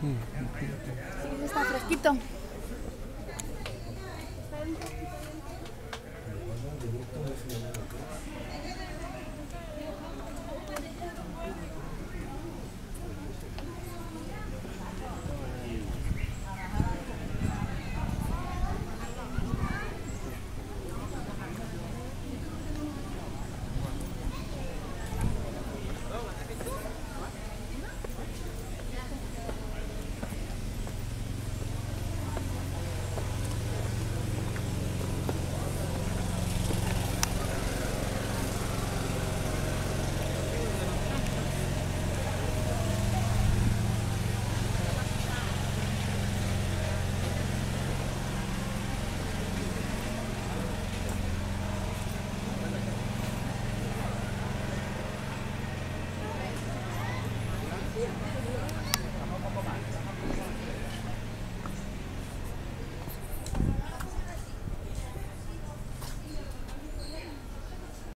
Sí, está fresquito.